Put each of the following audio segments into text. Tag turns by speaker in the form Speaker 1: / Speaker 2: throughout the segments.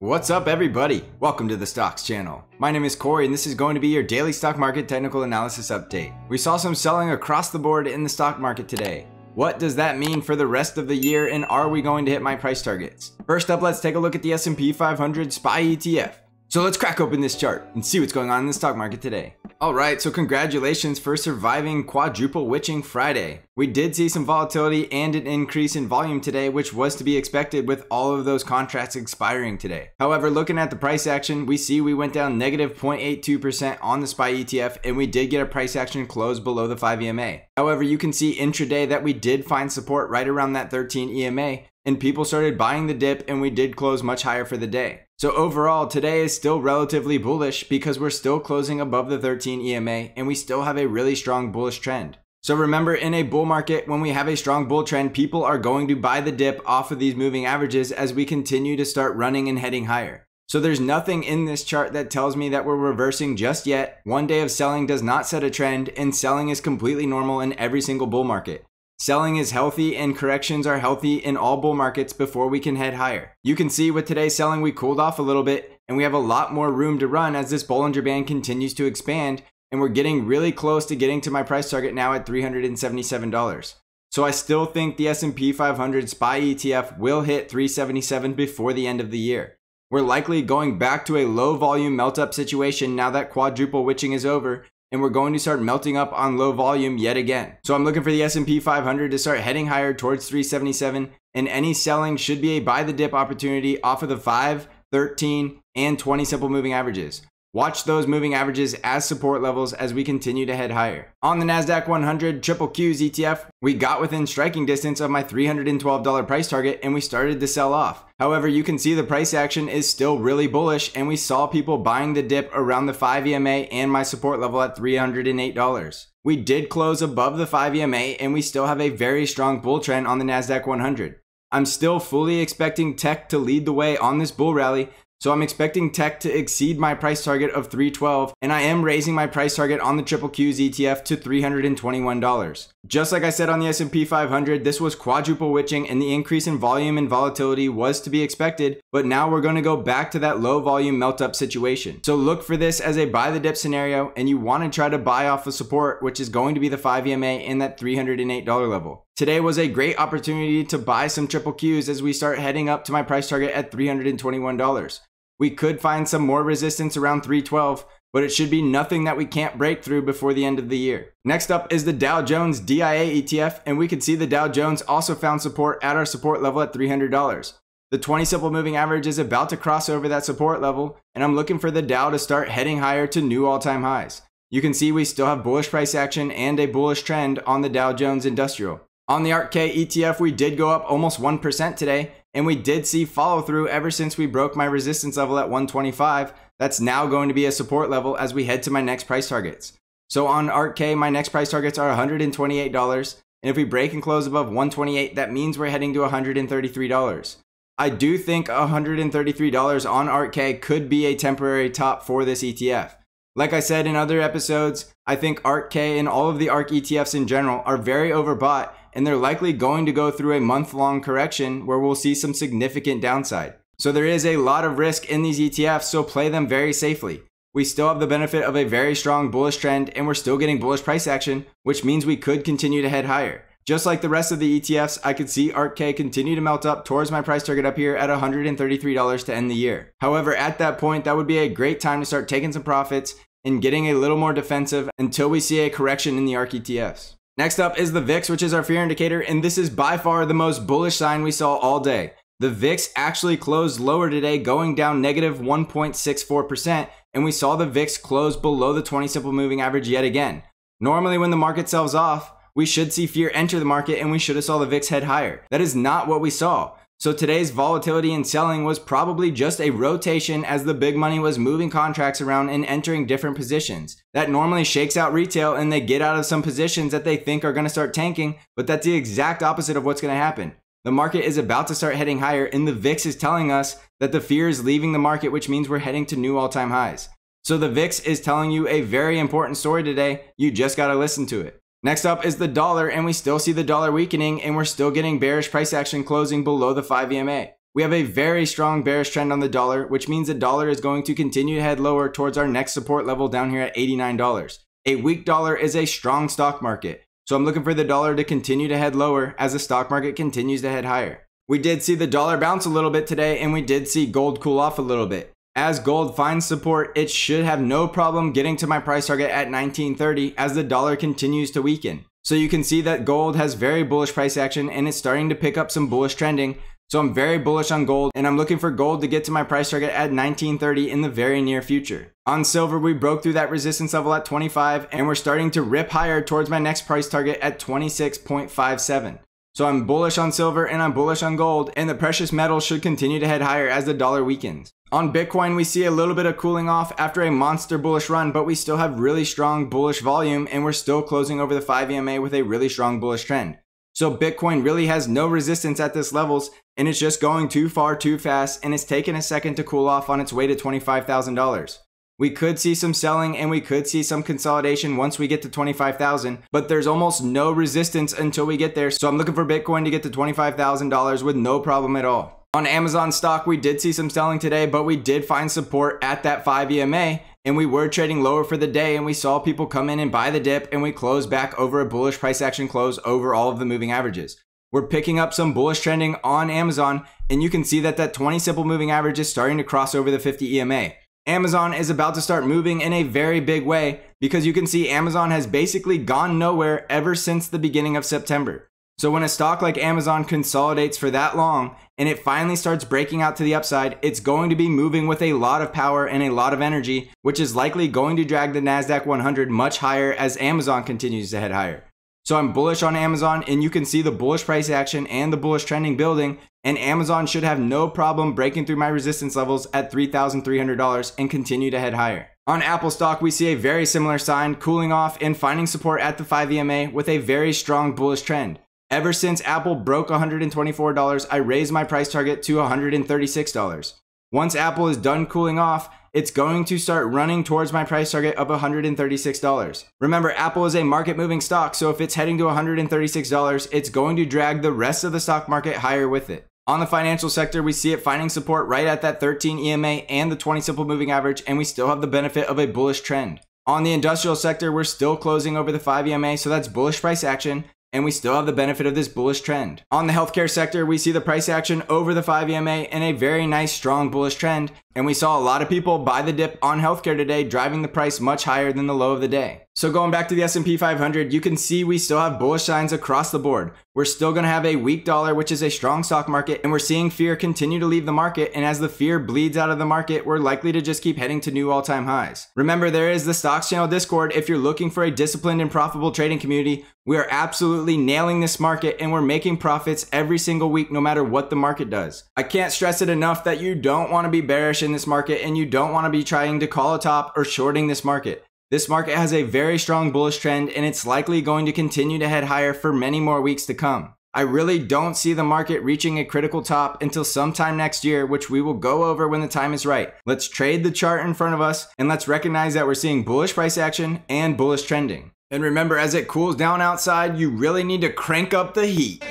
Speaker 1: What's up, everybody? Welcome to the Stocks channel. My name is Corey, and this is going to be your daily stock market technical analysis update. We saw some selling across the board in the stock market today. What does that mean for the rest of the year, and are we going to hit my price targets? First up, let's take a look at the S&P 500 SPY ETF. So let's crack open this chart and see what's going on in the stock market today. Alright, so congratulations for surviving quadruple witching Friday. We did see some volatility and an increase in volume today, which was to be expected with all of those contracts expiring today. However, looking at the price action, we see we went down negative 0.82% on the SPY ETF and we did get a price action close below the 5 EMA. However, you can see intraday that we did find support right around that 13 EMA and people started buying the dip and we did close much higher for the day. So overall, today is still relatively bullish because we're still closing above the 13 EMA and we still have a really strong bullish trend. So remember, in a bull market, when we have a strong bull trend, people are going to buy the dip off of these moving averages as we continue to start running and heading higher. So there's nothing in this chart that tells me that we're reversing just yet. One day of selling does not set a trend, and selling is completely normal in every single bull market. Selling is healthy and corrections are healthy in all bull markets before we can head higher. You can see with today's selling, we cooled off a little bit and we have a lot more room to run as this Bollinger Band continues to expand and we're getting really close to getting to my price target now at $377. So I still think the S&P 500 SPY ETF will hit 377 before the end of the year. We're likely going back to a low volume melt up situation now that quadruple witching is over and we're going to start melting up on low volume yet again. So I'm looking for the S&P 500 to start heading higher towards 377 and any selling should be a buy the dip opportunity off of the 5, 13, and 20 simple moving averages. Watch those moving averages as support levels as we continue to head higher. On the NASDAQ 100 Triple Qs ETF, we got within striking distance of my $312 price target and we started to sell off. However, you can see the price action is still really bullish and we saw people buying the dip around the 5 EMA and my support level at $308. We did close above the 5 EMA and we still have a very strong bull trend on the NASDAQ 100. I'm still fully expecting tech to lead the way on this bull rally, so I'm expecting tech to exceed my price target of 312 and I am raising my price target on the Triple Qs ETF to $321. Just like I said on the S&P 500, this was quadruple witching and the increase in volume and volatility was to be expected, but now we're going to go back to that low volume melt up situation. So look for this as a buy the dip scenario and you want to try to buy off the support which is going to be the 5 EMA in that $308 level. Today was a great opportunity to buy some triple Qs as we start heading up to my price target at $321. We could find some more resistance around 312, but it should be nothing that we can't break through before the end of the year. Next up is the Dow Jones DIA ETF, and we can see the Dow Jones also found support at our support level at $300. The 20 simple moving average is about to cross over that support level, and I'm looking for the Dow to start heading higher to new all time highs. You can see we still have bullish price action and a bullish trend on the Dow Jones Industrial. On the ARKK ETF, we did go up almost 1% today, and we did see follow through ever since we broke my resistance level at 125. That's now going to be a support level as we head to my next price targets. So on ARK, my next price targets are $128. And if we break and close above 128, that means we're heading to $133. I do think $133 on ARK could be a temporary top for this ETF. Like I said in other episodes, I think ARK and all of the ARK ETFs in general are very overbought and they're likely going to go through a month long correction where we'll see some significant downside. So there is a lot of risk in these ETFs, so play them very safely. We still have the benefit of a very strong bullish trend and we're still getting bullish price action, which means we could continue to head higher. Just like the rest of the ETFs, I could see ARKK continue to melt up towards my price target up here at $133 to end the year. However, at that point, that would be a great time to start taking some profits and getting a little more defensive until we see a correction in the ARK ETFs. Next up is the VIX, which is our fear indicator, and this is by far the most bullish sign we saw all day. The VIX actually closed lower today, going down negative 1.64%, and we saw the VIX close below the 20 simple moving average yet again. Normally, when the market sells off, we should see fear enter the market and we should have saw the VIX head higher. That is not what we saw. So today's volatility and selling was probably just a rotation as the big money was moving contracts around and entering different positions. That normally shakes out retail and they get out of some positions that they think are going to start tanking, but that's the exact opposite of what's going to happen. The market is about to start heading higher and the VIX is telling us that the fear is leaving the market, which means we're heading to new all-time highs. So the VIX is telling you a very important story today. You just got to listen to it. Next up is the dollar, and we still see the dollar weakening, and we're still getting bearish price action closing below the 5 EMA. We have a very strong bearish trend on the dollar, which means the dollar is going to continue to head lower towards our next support level down here at $89. A weak dollar is a strong stock market. So I'm looking for the dollar to continue to head lower as the stock market continues to head higher. We did see the dollar bounce a little bit today and we did see gold cool off a little bit. As gold finds support, it should have no problem getting to my price target at 1930 as the dollar continues to weaken. So you can see that gold has very bullish price action and it's starting to pick up some bullish trending. So I'm very bullish on gold and I'm looking for gold to get to my price target at 1930 in the very near future. On silver, we broke through that resistance level at 25 and we're starting to rip higher towards my next price target at 26.57. So I'm bullish on silver and I'm bullish on gold and the precious metals should continue to head higher as the dollar weakens. On Bitcoin, we see a little bit of cooling off after a monster bullish run, but we still have really strong bullish volume and we're still closing over the 5 EMA with a really strong bullish trend. So Bitcoin really has no resistance at this levels and it's just going too far too fast and it's taken a second to cool off on its way to $25,000. We could see some selling and we could see some consolidation once we get to 25,000, but there's almost no resistance until we get there. So I'm looking for Bitcoin to get to $25,000 with no problem at all. On Amazon stock, we did see some selling today, but we did find support at that 5 EMA and we were trading lower for the day and we saw people come in and buy the dip and we closed back over a bullish price action close over all of the moving averages. We're picking up some bullish trending on Amazon and you can see that that 20 simple moving average is starting to cross over the 50 EMA. Amazon is about to start moving in a very big way because you can see Amazon has basically gone nowhere ever since the beginning of September. So when a stock like Amazon consolidates for that long and it finally starts breaking out to the upside, it's going to be moving with a lot of power and a lot of energy, which is likely going to drag the NASDAQ 100 much higher as Amazon continues to head higher. So I'm bullish on Amazon and you can see the bullish price action and the bullish trending building and Amazon should have no problem breaking through my resistance levels at $3,300 and continue to head higher. On Apple stock, we see a very similar sign cooling off and finding support at the 5 EMA with a very strong bullish trend. Ever since Apple broke $124, I raised my price target to $136. Once Apple is done cooling off, it's going to start running towards my price target of $136. Remember, Apple is a market moving stock, so if it's heading to $136, it's going to drag the rest of the stock market higher with it. On the financial sector, we see it finding support right at that 13 EMA and the 20 simple moving average, and we still have the benefit of a bullish trend. On the industrial sector, we're still closing over the 5 EMA, so that's bullish price action, and we still have the benefit of this bullish trend. On the healthcare sector, we see the price action over the 5 EMA in a very nice strong bullish trend, and we saw a lot of people buy the dip on healthcare today, driving the price much higher than the low of the day. So going back to the S&P 500, you can see we still have bullish signs across the board. We're still going to have a weak dollar, which is a strong stock market, and we're seeing fear continue to leave the market. And as the fear bleeds out of the market, we're likely to just keep heading to new all-time highs. Remember, there is the Stocks Channel Discord. If you're looking for a disciplined and profitable trading community, we are absolutely nailing this market and we're making profits every single week, no matter what the market does. I can't stress it enough that you don't want to be bearish in this market and you don't want to be trying to call a top or shorting this market. This market has a very strong bullish trend and it's likely going to continue to head higher for many more weeks to come. I really don't see the market reaching a critical top until sometime next year, which we will go over when the time is right. Let's trade the chart in front of us and let's recognize that we're seeing bullish price action and bullish trending. And remember, as it cools down outside, you really need to crank up the heat.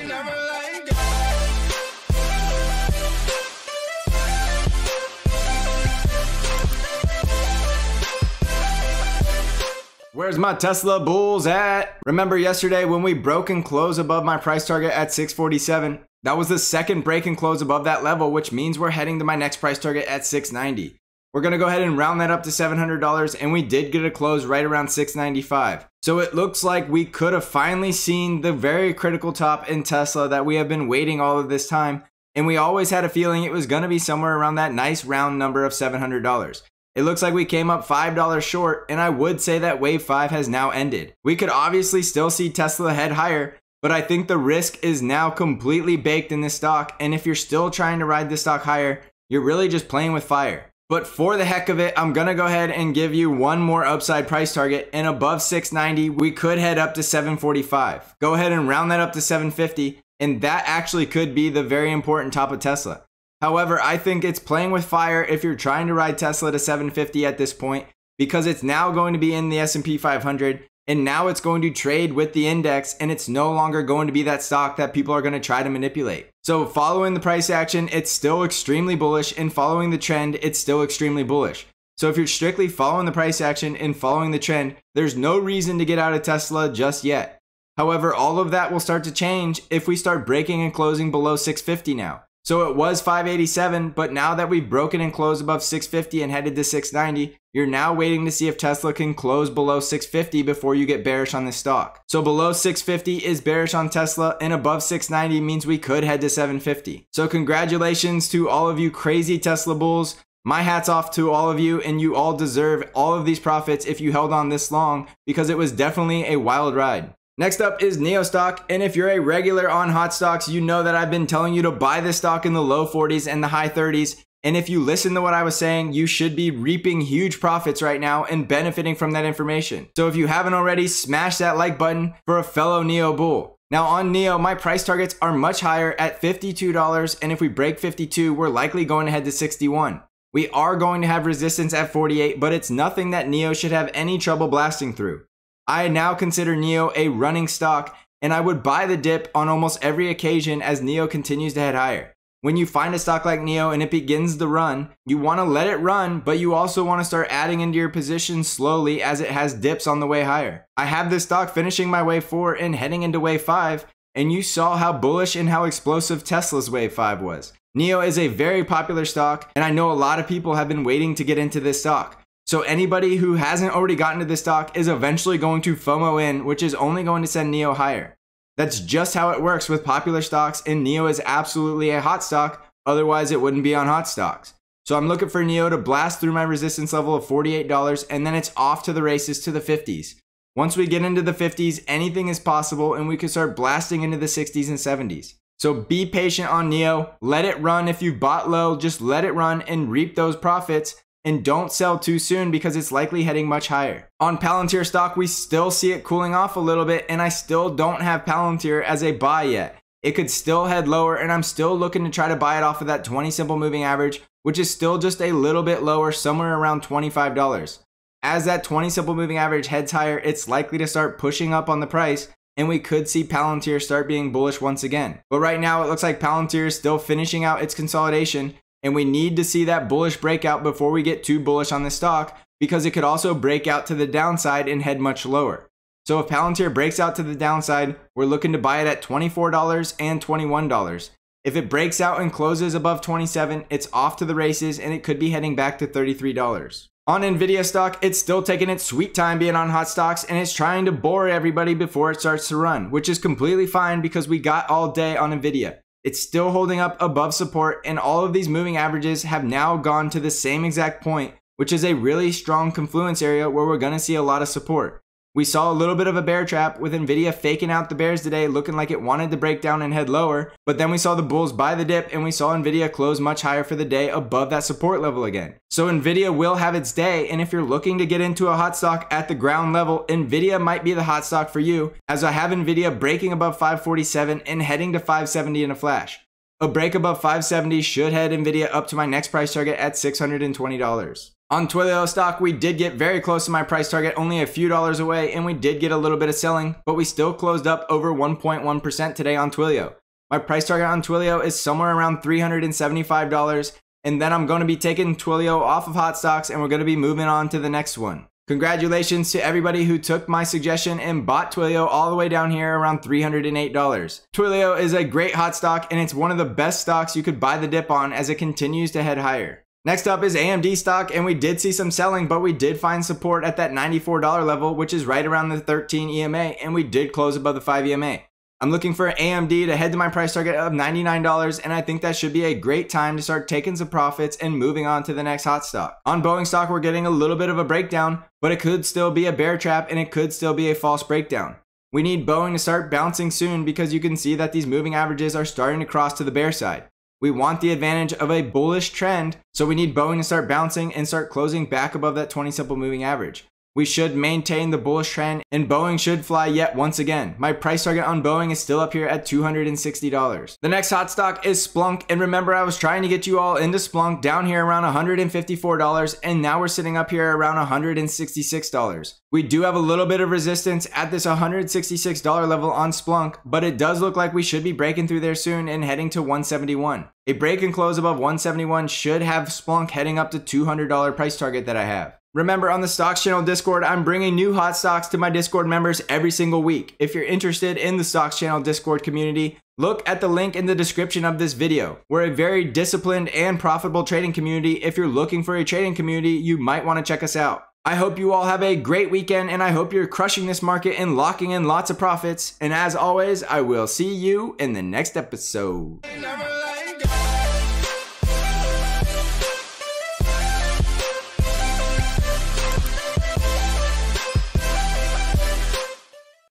Speaker 1: Where's my Tesla bulls at? Remember yesterday when we broke and closed above my price target at 647? That was the second break and close above that level, which means we're heading to my next price target at 690. We're gonna go ahead and round that up to $700 and we did get a close right around 695. So it looks like we could have finally seen the very critical top in Tesla that we have been waiting all of this time. And we always had a feeling it was gonna be somewhere around that nice round number of $700. It looks like we came up $5 short, and I would say that wave 5 has now ended. We could obviously still see Tesla head higher, but I think the risk is now completely baked in this stock, and if you're still trying to ride this stock higher, you're really just playing with fire. But for the heck of it, I'm gonna go ahead and give you one more upside price target, and above 690, we could head up to 745. Go ahead and round that up to 750, and that actually could be the very important top of Tesla. However, I think it's playing with fire if you're trying to ride Tesla to 750 at this point because it's now going to be in the S&P 500 and now it's going to trade with the index and it's no longer going to be that stock that people are going to try to manipulate. So following the price action, it's still extremely bullish, and following the trend, it's still extremely bullish. So if you're strictly following the price action and following the trend, there's no reason to get out of Tesla just yet. However, all of that will start to change if we start breaking and closing below 650 now. So it was 587, but now that we've broken and closed above 650 and headed to 690, you're now waiting to see if Tesla can close below 650 before you get bearish on this stock. So below 650 is bearish on Tesla and above 690 means we could head to 750. So congratulations to all of you crazy Tesla bulls. My hat's off to all of you and you all deserve all of these profits if you held on this long because it was definitely a wild ride. Next up is NIO stock, and if you're a regular on Hot Stocks, you know that I've been telling you to buy this stock in the low 40s and the high 30s. And if you listen to what I was saying, you should be reaping huge profits right now and benefiting from that information. So if you haven't already, smash that like button for a fellow NIO bull. Now on NIO, my price targets are much higher at $52, and if we break 52, we're likely going to head to 61. We are going to have resistance at 48, but it's nothing that NIO should have any trouble blasting through. I now consider NIO a running stock, and I would buy the dip on almost every occasion as NIO continues to head higher. When you find a stock like NIO and it begins the run, you want to let it run, but you also want to start adding into your position slowly as it has dips on the way higher. I have this stock finishing my wave 4 and heading into wave 5, and you saw how bullish and how explosive Tesla's wave 5 was. NIO is a very popular stock, and I know a lot of people have been waiting to get into this stock. So anybody who hasn't already gotten to this stock is eventually going to FOMO in, which is only going to send NIO higher. That's just how it works with popular stocks, and NIO is absolutely a hot stock, otherwise it wouldn't be on hot stocks. So I'm looking for NIO to blast through my resistance level of $48, and then it's off to the races to the 50s. Once we get into the 50s, anything is possible, and we can start blasting into the 60s and 70s. So be patient on NIO. Let it run. If you bought low, just let it run and reap those profits and don't sell too soon because it's likely heading much higher. On Palantir stock, we still see it cooling off a little bit, and I still don't have Palantir as a buy yet. It could still head lower, and I'm still looking to try to buy it off of that 20 simple moving average, which is still just a little bit lower, somewhere around $25. As that 20 simple moving average heads higher, it's likely to start pushing up on the price, and we could see Palantir start being bullish once again. But right now, it looks like Palantir is still finishing out its consolidation, and we need to see that bullish breakout before we get too bullish on the stock because it could also break out to the downside and head much lower. So if Palantir breaks out to the downside, we're looking to buy it at $24 and $21. If it breaks out and closes above 27, it's off to the races and it could be heading back to $33. On Nvidia stock, it's still taking its sweet time being on hot stocks and it's trying to bore everybody before it starts to run, which is completely fine because we got all day on Nvidia. It's still holding up above support, and all of these moving averages have now gone to the same exact point, which is a really strong confluence area where we're going to see a lot of support. We saw a little bit of a bear trap with Nvidia faking out the bears today, looking like it wanted to break down and head lower. But then we saw the bulls buy the dip and we saw Nvidia close much higher for the day above that support level again. So Nvidia will have its day. And if you're looking to get into a hot stock at the ground level, Nvidia might be the hot stock for you, as I have Nvidia breaking above 547 and heading to 570 in a flash. A break above 570 should head Nvidia up to my next price target at $620. On Twilio stock, we did get very close to my price target, only a few dollars away, and we did get a little bit of selling, but we still closed up over 1.1% today on Twilio. My price target on Twilio is somewhere around $375, and then I'm going to be taking Twilio off of hot stocks and we're going to be moving on to the next one. Congratulations to everybody who took my suggestion and bought Twilio all the way down here around $308. Twilio is a great hot stock and it's one of the best stocks you could buy the dip on as it continues to head higher. Next up is AMD stock, and we did see some selling, but we did find support at that $94 level, which is right around the 13 EMA, and we did close above the 5 EMA. I'm looking for AMD to head to my price target of $99, and I think that should be a great time to start taking some profits and moving on to the next hot stock. On Boeing stock, we're getting a little bit of a breakdown, but it could still be a bear trap and it could still be a false breakdown. We need Boeing to start bouncing soon because you can see that these moving averages are starting to cross to the bear side. We want the advantage of a bullish trend, so we need Boeing to start bouncing and start closing back above that 20 simple moving average. We should maintain the bullish trend and Boeing should fly yet once again. My price target on Boeing is still up here at $260. The next hot stock is Splunk. And remember, I was trying to get you all into Splunk down here around $154. And now we're sitting up here around $166. We do have a little bit of resistance at this $166 level on Splunk, but it does look like we should be breaking through there soon and heading to 171. A break and close above 171 should have Splunk heading up to $200 price target that I have. Remember, on the Stocks Channel Discord, I'm bringing new hot stocks to my Discord members every single week. If you're interested in the Stocks Channel Discord community, look at the link in the description of this video. We're a very disciplined and profitable trading community. If you're looking for a trading community, you might want to check us out. I hope you all have a great weekend and I hope you're crushing this market and locking in lots of profits. And as always, I will see you in the next episode.